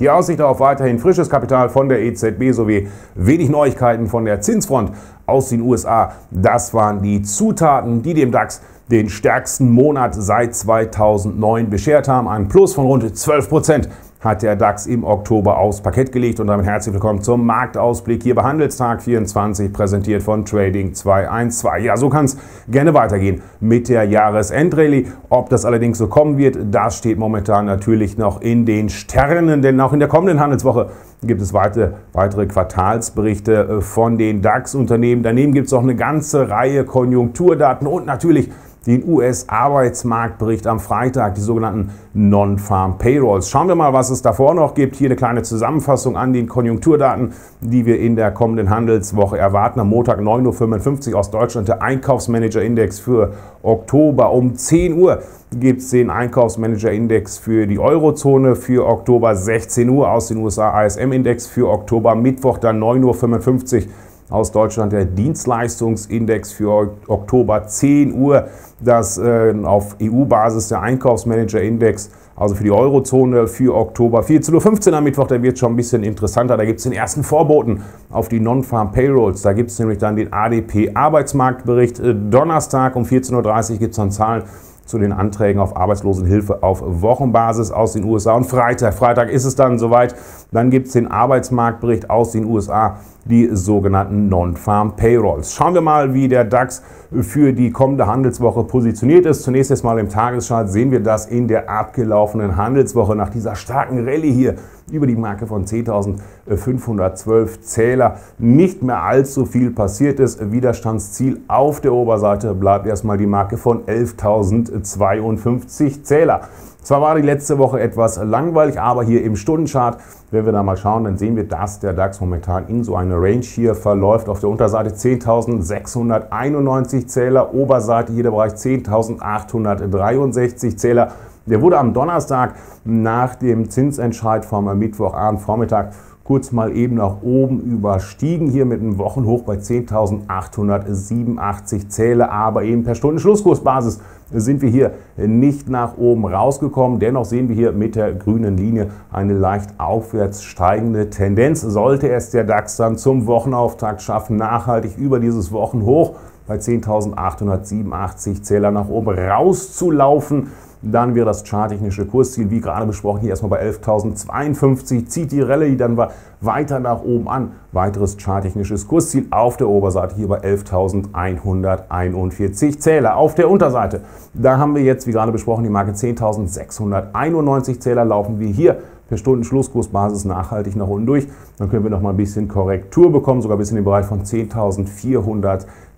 Die Aussicht auf weiterhin frisches Kapital von der EZB sowie wenig Neuigkeiten von der Zinsfront aus den USA, das waren die Zutaten, die dem DAX den stärksten Monat seit 2009 beschert haben. Ein Plus von rund 12 Prozent hat der DAX im Oktober aufs Parkett gelegt. Und damit herzlich willkommen zum Marktausblick hier bei Handelstag 24, präsentiert von Trading 212. Ja, so kann es gerne weitergehen mit der Jahresendrallye. Ob das allerdings so kommen wird, das steht momentan natürlich noch in den Sternen, denn auch in der kommenden Handelswoche gibt es weitere, weitere Quartalsberichte äh, von den DAX-Unternehmen. Daneben gibt es auch eine ganze Reihe Konjunkturdaten und natürlich den US-Arbeitsmarktbericht am Freitag, die sogenannten Non-Farm Payrolls. Schauen wir mal, was es davor noch gibt. Hier eine kleine Zusammenfassung an den Konjunkturdaten, die wir in der kommenden Handelswoche erwarten. Am Montag 9.55 Uhr aus Deutschland der Einkaufsmanager-Index für Oktober. Um 10 Uhr gibt es den Einkaufsmanager-Index für die Eurozone für Oktober 16 Uhr aus den USA ISM-Index für Oktober Mittwoch dann 9.55 Uhr aus Deutschland der Dienstleistungsindex für Oktober 10 Uhr, das äh, auf EU-Basis der Einkaufsmanager-Index, also für die Eurozone für Oktober 14.15 Uhr am Mittwoch, der wird schon ein bisschen interessanter. Da gibt es den ersten Vorboten auf die Non-Farm Payrolls. Da gibt es nämlich dann den ADP-Arbeitsmarktbericht. Äh, Donnerstag um 14.30 Uhr gibt es dann Zahlen zu den Anträgen auf Arbeitslosenhilfe auf Wochenbasis aus den USA. Und Freitag, Freitag ist es dann soweit. Dann gibt es den Arbeitsmarktbericht aus den USA, die sogenannten Non-Farm Payrolls. Schauen wir mal, wie der DAX für die kommende Handelswoche positioniert ist. Zunächst erstmal im Tageschart sehen wir das in der abgelaufenen Handelswoche nach dieser starken Rallye hier über die Marke von 10.512 Zähler nicht mehr allzu viel passiert ist. Widerstandsziel auf der Oberseite bleibt erstmal die Marke von 11.052 Zähler. Zwar war die letzte Woche etwas langweilig, aber hier im Stundenchart, wenn wir da mal schauen, dann sehen wir, dass der DAX momentan in so einer Range hier verläuft. Auf der Unterseite 10.691 Zähler, Oberseite hier der Bereich 10.863 Zähler. Der wurde am Donnerstag nach dem Zinsentscheid vom Mittwochabend Vormittag kurz mal eben nach oben überstiegen, hier mit einem Wochenhoch bei 10.887 Zähle, aber eben per Stundenschlusskursbasis sind wir hier nicht nach oben rausgekommen. Dennoch sehen wir hier mit der grünen Linie eine leicht aufwärts steigende Tendenz. Sollte es der DAX dann zum Wochenauftakt schaffen, nachhaltig über dieses Wochenhoch bei 10.887 Zähler nach oben rauszulaufen, dann wäre das charttechnische Kursziel, wie gerade besprochen, hier erstmal bei 11.052, zieht die Rallye dann weiter nach oben an. Weiteres charttechnisches Kursziel auf der Oberseite hier bei 11.141 Zähler. Auf der Unterseite, da haben wir jetzt, wie gerade besprochen, die Marke 10.691 Zähler. Laufen wir hier per Stunden Schlusskursbasis nachhaltig nach unten durch. Dann können wir noch mal ein bisschen Korrektur bekommen, sogar bis in den Bereich von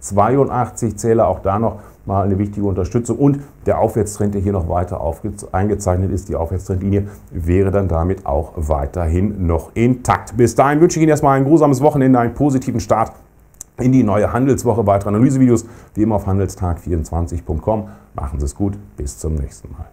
10.482 Zähler. Auch da noch mal eine wichtige Unterstützung. Und der Aufwärtstrend, der hier noch weiter eingezeichnet ist, die Aufwärtstrendlinie, wäre dann damit auch weiterhin noch intakt. Bis dahin wünsche ich Ihnen erstmal ein grusames Wochenende, einen positiven Start in die neue Handelswoche. Weitere Analysevideos wie immer auf handelstag24.com. Machen Sie es gut, bis zum nächsten Mal.